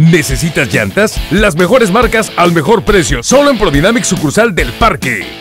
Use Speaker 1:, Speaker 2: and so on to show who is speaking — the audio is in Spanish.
Speaker 1: ¿Necesitas llantas? Las mejores marcas al mejor precio, solo en Prodynamic sucursal del parque.